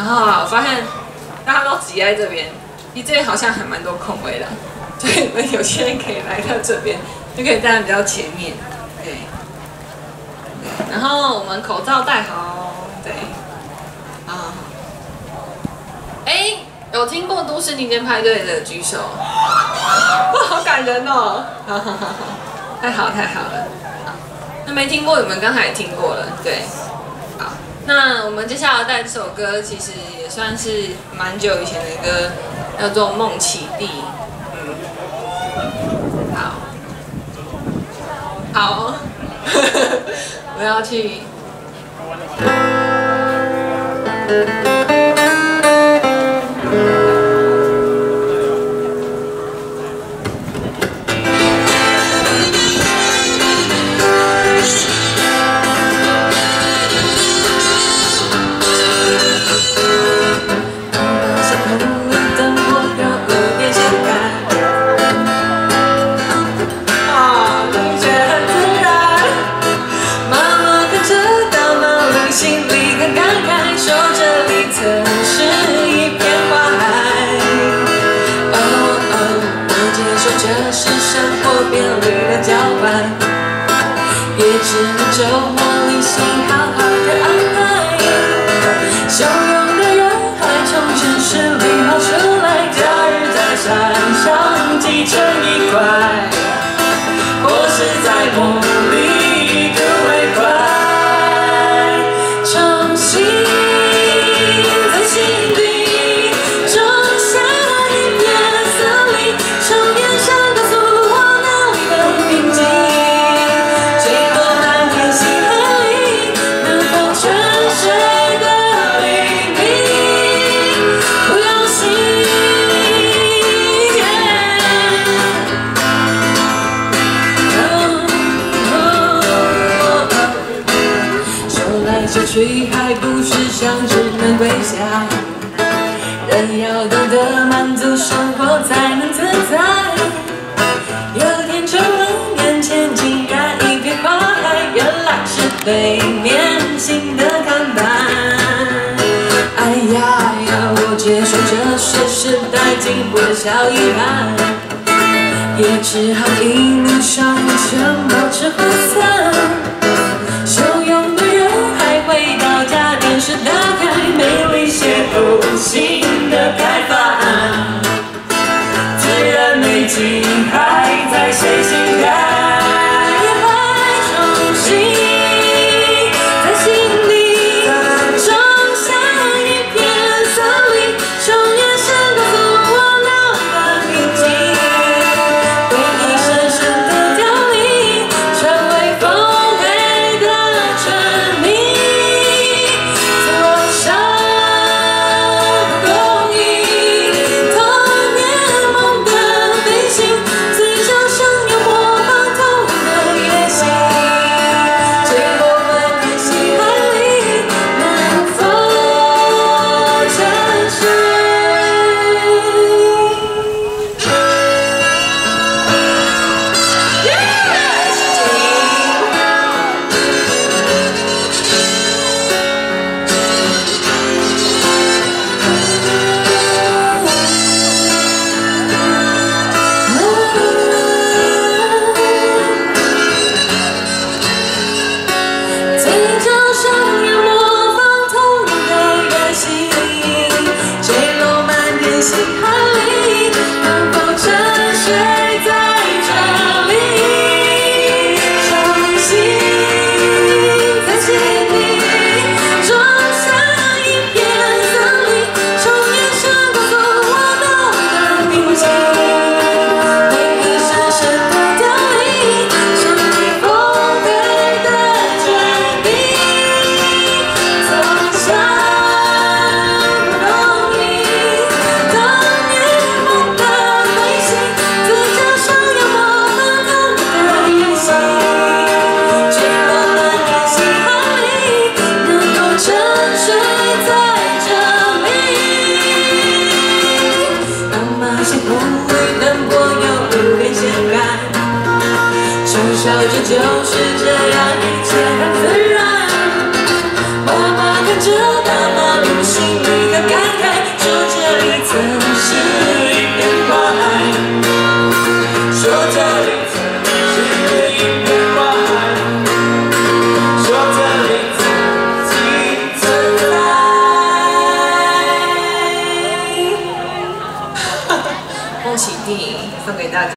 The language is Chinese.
然后，我发现大家都挤在这边，你这边好像还蛮多空位的，所以你们有些人可以来到这边，就可以站在比较前面，对。然后我们口罩戴好，对。啊，哎，有听过都市民间派对的举手，哇，好感人哦！好好好好，太好太好了。那没听过，你们刚才也听过了，对。那我们接下来带这首歌，其实也算是蛮久以前的歌，叫做《梦起地》。嗯，好，好，我要去。变利的交换，也只能折磨内心。是谁还不是想只能跪下？人要懂得满足，生活才能自在。有天承认眼前竟然一片花海，原来是对面新的看板。哎呀呀，我接受这是时代进步的小遗憾，也只好一路上全保持分散。就是这样，一切。